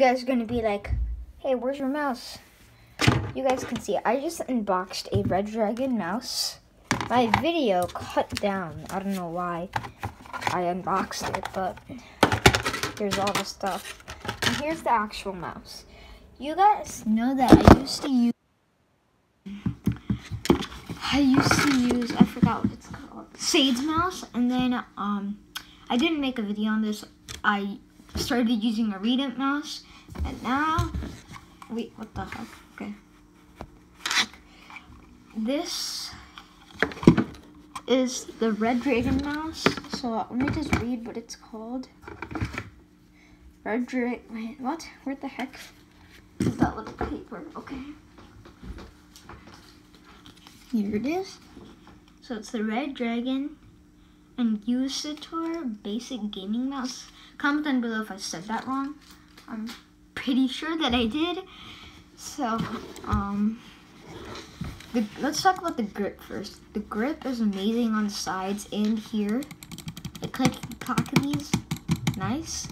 You guys are gonna be like, hey, where's your mouse? You guys can see, I just unboxed a Redragon mouse. My video cut down. I don't know why I unboxed it, but here's all the stuff. And here's the actual mouse. You guys know that I used to use I used to use I forgot what it's called Sage mouse and then um I didn't make a video on this. I started using a Reedent mouse and now wait what the heck? Okay. This is the Redragon mouse. So uh, let me just read what it's called. Redragon wait what? Where the heck is that little paper? Okay. Here it is. So it's the Red Dragon and Usator basic gaming mouse. Comment down below if I said that wrong. I'm pretty sure that I did. So, um, the, let's talk about the grip first. The grip is amazing on the sides and here. The click these, nice.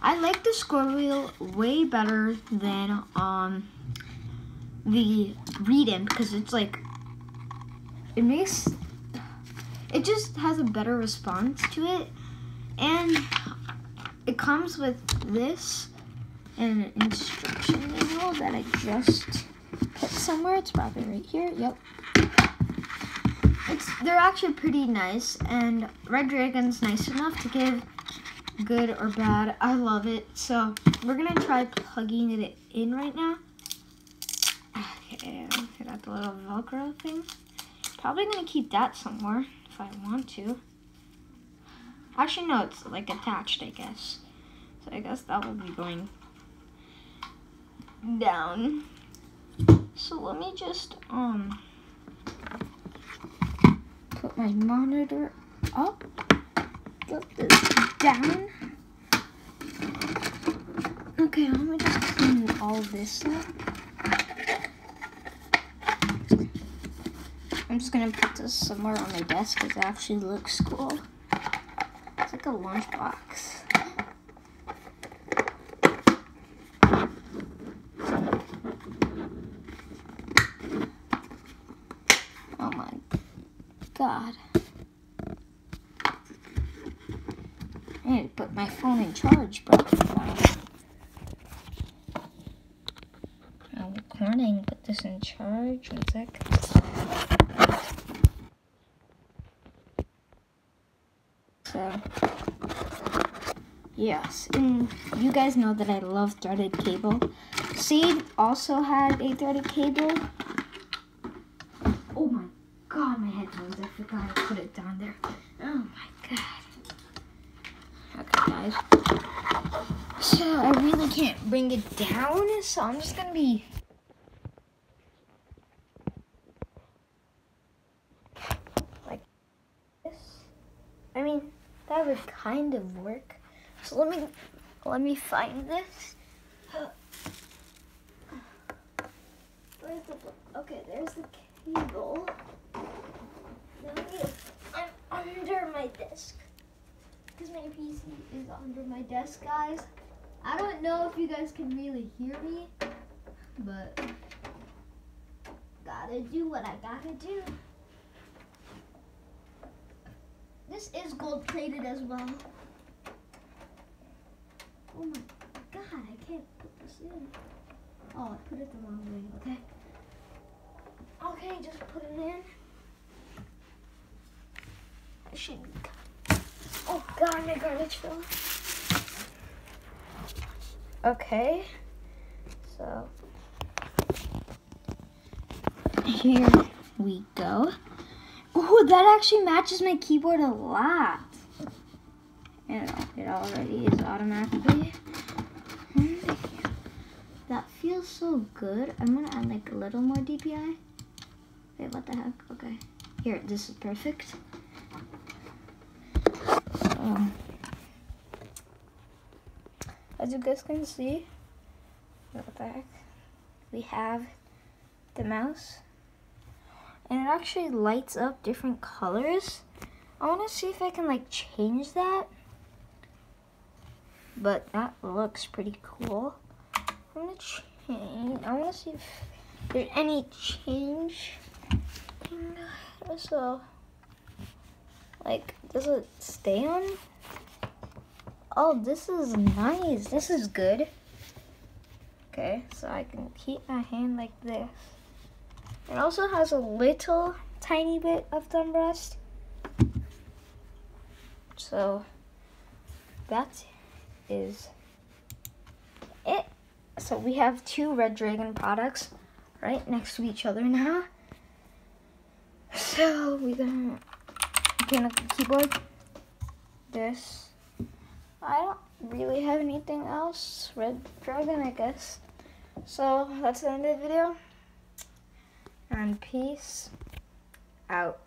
I like the scroll wheel way better than um the Reedent because it's like it makes it just has a better response to it and it comes with this and an instruction manual that I just put somewhere. It's probably right here. Yep. It's they're actually pretty nice and Redragon's nice enough to give good or bad. I love it. So we're gonna try plugging it in right now. Okay, I got the little Velcro thing. Probably gonna keep that somewhere if I want to. Actually, no, it's like attached, I guess. So I guess that will be going down. So let me just, um, put my monitor up, put this down. Okay, let me just clean all this up. I'm just gonna put this somewhere on my desk because it actually looks cool. Like a lunchbox. Oh my god. I need to put my phone in charge, bro. I'm recording, put this in charge. One sec. So, yes, and you guys know that I love threaded cable. Seed also had a threaded cable. Oh my god, my headphones, I forgot I put it down there. Oh my god. Okay, guys. So, I really can't bring it down, so I'm just gonna be like this. I mean, that would kind of work. So let me let me find this. Where's the okay? There's the cable. I'm under my desk because my PC is under my desk, guys. I don't know if you guys can really hear me, but gotta do what I gotta do. This is gold plated as well. Oh my god, I can't put this in. Oh, I put it the wrong way, okay? Okay, just put it in. I should. Oh god, my garbage fell. Okay, so here we go. That actually matches my keyboard a lot. It already is automatically. That feels so good. I'm gonna add like a little more DPI. Wait, what the heck? Okay. Here, this is perfect. As you guys can see, what the heck? We have the mouse and it actually lights up different colors. I want to see if I can like change that. but that looks pretty cool. I'm gonna change. I want to see if there's any change. So, like, does it stay on? Oh, this is nice. This is good. Okay, so I can keep my hand like this. It also has a little tiny bit of thumb rest. So that is it. So we have two Redragon products right next to each other now. So we're gonna gonna keyboard this. I don't really have anything else. Red Dragon, I guess. So that's the end of the video. And peace out.